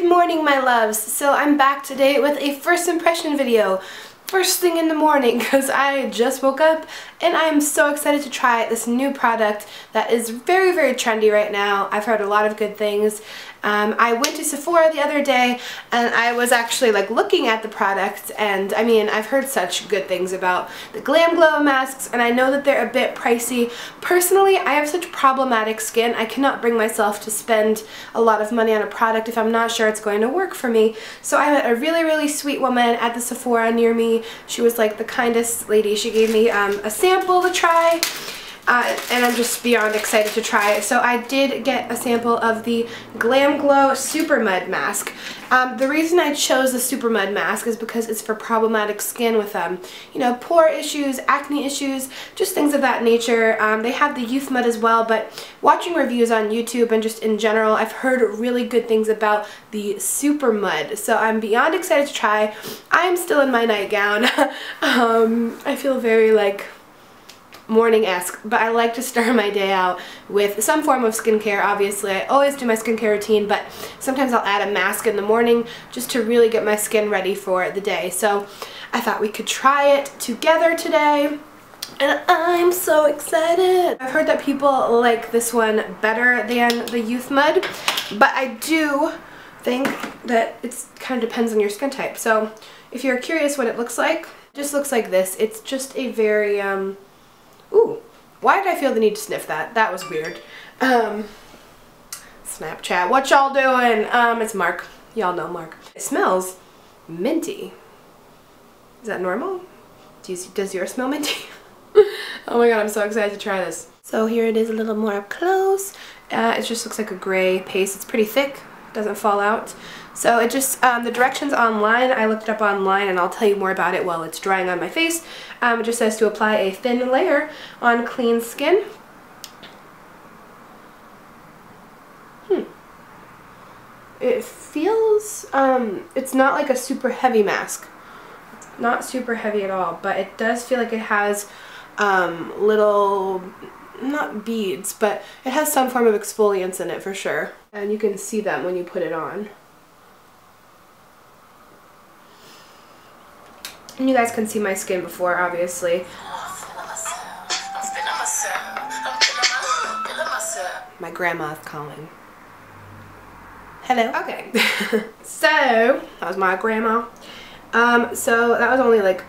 Good morning, my loves. So I'm back today with a first impression video first thing in the morning because I just woke up and I'm so excited to try this new product that is very very trendy right now. I've heard a lot of good things. Um, I went to Sephora the other day and I was actually like looking at the product and I mean I've heard such good things about the Glam Glow masks and I know that they're a bit pricey. Personally I have such problematic skin I cannot bring myself to spend a lot of money on a product if I'm not sure it's going to work for me. So I met a really really sweet woman at the Sephora near me she was like the kindest lady. She gave me um, a sample to try. Uh, and I'm just beyond excited to try it. So I did get a sample of the Glam Glow Super Mud Mask. Um, the reason I chose the Super Mud Mask is because it's for problematic skin with, um, you know, pore issues, acne issues, just things of that nature. Um, they have the Youth Mud as well, but watching reviews on YouTube and just in general, I've heard really good things about the Super Mud. So I'm beyond excited to try. I'm still in my nightgown. Um, I feel very, like, morning-esque, but I like to start my day out with some form of skincare. Obviously, I always do my skincare routine, but sometimes I'll add a mask in the morning just to really get my skin ready for the day. So I thought we could try it together today. And I'm so excited. I've heard that people like this one better than the Youth Mud, but I do think that it kind of depends on your skin type. So if you're curious what it looks like, it just looks like this. It's just a very, um, Ooh, why did I feel the need to sniff that? That was weird. Um, Snapchat, what y'all doing? Um, it's Mark. Y'all know Mark. It smells minty. Is that normal? Does, does yours smell minty? oh my god, I'm so excited to try this. So here it is a little more up close. Uh, it just looks like a gray paste. It's pretty thick, doesn't fall out. So it just, um, the directions online, I looked it up online and I'll tell you more about it while it's drying on my face. Um, it just says to apply a thin layer on clean skin. Hmm. It feels, um, it's not like a super heavy mask. It's not super heavy at all, but it does feel like it has um, little not beads, but it has some form of exfoliants in it for sure. And you can see them when you put it on. And you guys can see my skin before, obviously. My grandma's calling. Hello. Okay. so, that was my grandma. Um, so that was only like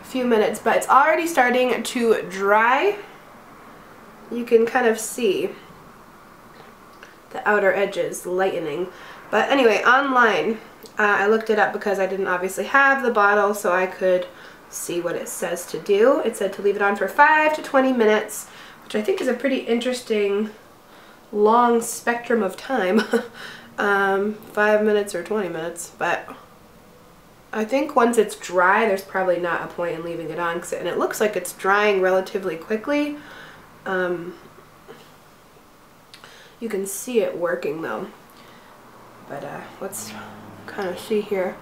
a few minutes, but it's already starting to dry. You can kind of see the outer edges lightening. But anyway, online, uh, I looked it up because I didn't obviously have the bottle so I could see what it says to do. It said to leave it on for 5 to 20 minutes, which I think is a pretty interesting long spectrum of time. um, 5 minutes or 20 minutes, but I think once it's dry there's probably not a point in leaving it on and it looks like it's drying relatively quickly. Um, you can see it working though. But uh, let's kind of see here.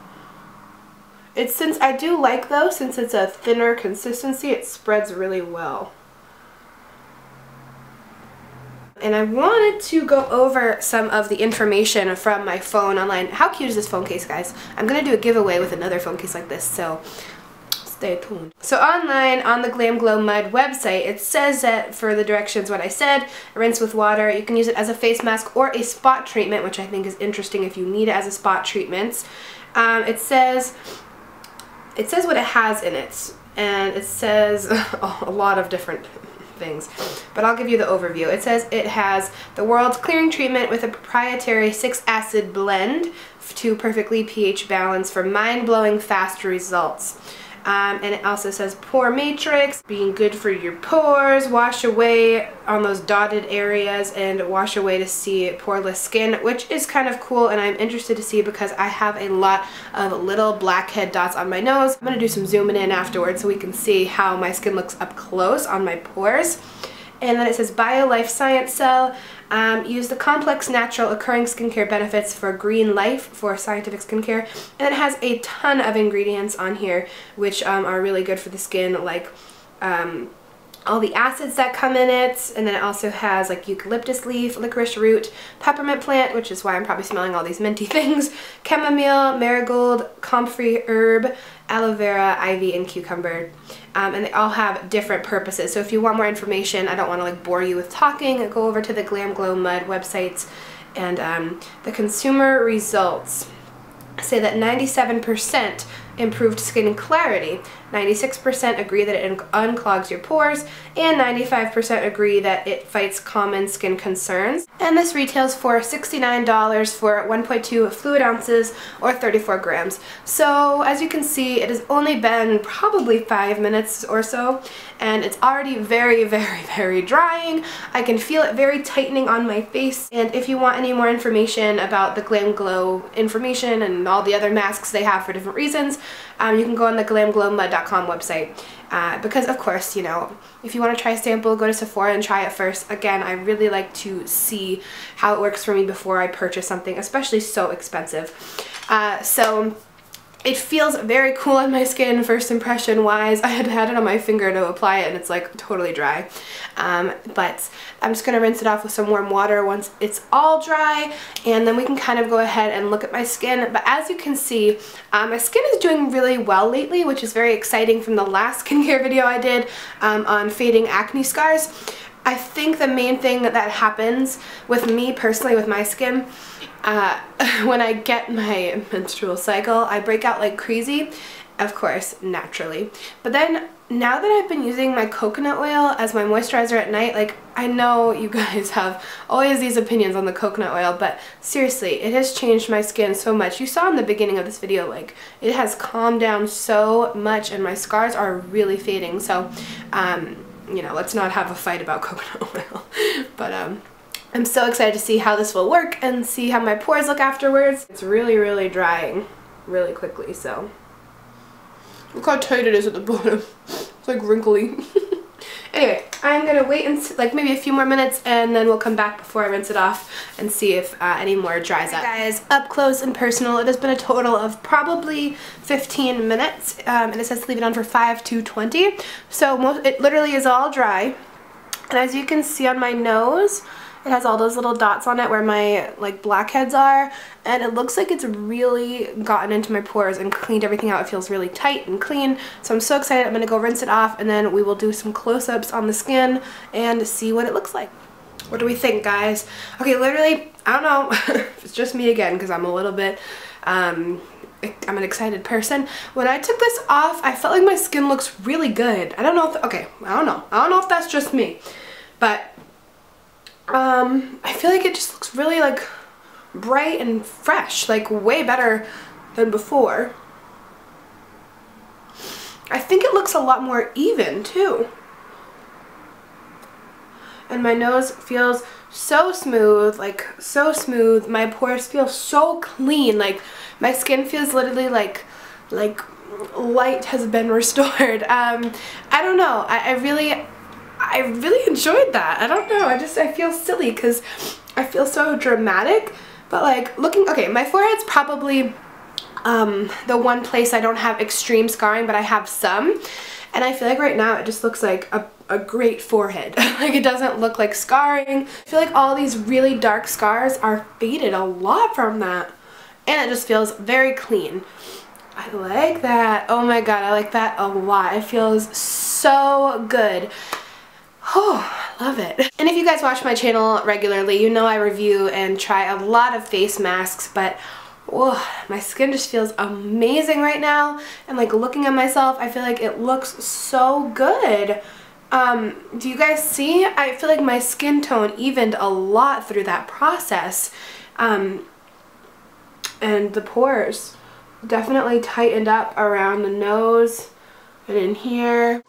It's since I do like though, since it's a thinner consistency, it spreads really well. And I wanted to go over some of the information from my phone online. How cute is this phone case, guys? I'm going to do a giveaway with another phone case like this, so stay tuned. So online on the Glam Glow Mud website, it says that for the directions what I said, rinse with water, you can use it as a face mask or a spot treatment, which I think is interesting if you need it as a spot treatment. Um, it says, it says what it has in it, and it says a lot of different things. But I'll give you the overview. It says it has the world's clearing treatment with a proprietary six acid blend to perfectly pH balance for mind-blowing fast results. Um, and it also says pore matrix, being good for your pores, wash away on those dotted areas and wash away to see poreless skin, which is kind of cool and I'm interested to see because I have a lot of little blackhead dots on my nose. I'm going to do some zooming in afterwards so we can see how my skin looks up close on my pores. And then it says Bio Life Science Cell. Um, use the complex natural occurring skincare benefits for green life for scientific skincare. And it has a ton of ingredients on here which um, are really good for the skin like um, all the acids that come in it and then it also has like eucalyptus leaf, licorice root, peppermint plant which is why I'm probably smelling all these minty things, chamomile, marigold, comfrey herb, aloe vera, ivy, and cucumber. Um, and they all have different purposes. So if you want more information, I don't want to like bore you with talking, go over to the Glam Glow Mud websites and um, the consumer results say that 97% improved skin clarity. 96% agree that it unclogs your pores, and 95% agree that it fights common skin concerns. And this retails for $69 for 1.2 fluid ounces or 34 grams. So as you can see, it has only been probably five minutes or so, and it's already very, very, very drying. I can feel it very tightening on my face, and if you want any more information about the Glam Glow information and all the other masks they have for different reasons, um, you can go on the glamglowmud.com website. Uh, because of course, you know, if you want to try a sample, go to Sephora and try it first. Again, I really like to see how it works for me before I purchase something, especially so expensive. Uh, so it feels very cool on my skin first impression wise. I had had it on my finger to apply it and it's like totally dry. Um, but I'm just going to rinse it off with some warm water once it's all dry and then we can kind of go ahead and look at my skin. But as you can see, um, my skin is doing really well lately which is very exciting from the last skincare video I did um, on fading acne scars. I think the main thing that happens with me personally with my skin uh, when I get my menstrual cycle, I break out like crazy, of course, naturally. But then now that I've been using my coconut oil as my moisturizer at night, like I know you guys have always these opinions on the coconut oil, but seriously, it has changed my skin so much. You saw in the beginning of this video, like it has calmed down so much and my scars are really fading. So, um, you know, let's not have a fight about coconut oil. but, um, I'm so excited to see how this will work and see how my pores look afterwards. It's really, really drying really quickly, so. Look how tight it is at the bottom. It's like wrinkly. anyway, I'm going to wait and like maybe a few more minutes and then we'll come back before I rinse it off and see if uh, any more dries up. guys, up close and personal, it has been a total of probably 15 minutes um, and it says leave it on for 5 to 20. So most, it literally is all dry. And as you can see on my nose, it has all those little dots on it where my like blackheads are and it looks like it's really gotten into my pores and cleaned everything out. It feels really tight and clean. So I'm so excited. I'm going to go rinse it off and then we will do some close-ups on the skin and see what it looks like. What do we think guys? Okay, literally, I don't know it's just me again because I'm a little bit um, I'm an excited person. When I took this off, I felt like my skin looks really good. I don't know if, okay, I don't know. I don't know if that's just me, but um, I feel like it just looks really like bright and fresh, like way better than before. I think it looks a lot more even too. And my nose feels so smooth, like so smooth. My pores feel so clean, like my skin feels literally like, like light has been restored. Um, I don't know, I, I really, I really enjoyed that. I don't know. I just, I feel silly because I feel so dramatic. But like looking, okay, my forehead's probably um, the one place I don't have extreme scarring, but I have some. And I feel like right now it just looks like a, a great forehead. like it doesn't look like scarring. I feel like all these really dark scars are faded a lot from that. And it just feels very clean. I like that. Oh my god, I like that a lot. It feels so good. Oh, I love it. And if you guys watch my channel regularly, you know I review and try a lot of face masks, but oh, my skin just feels amazing right now. And like looking at myself, I feel like it looks so good. Um, do you guys see? I feel like my skin tone evened a lot through that process. Um, and the pores definitely tightened up around the nose and in here.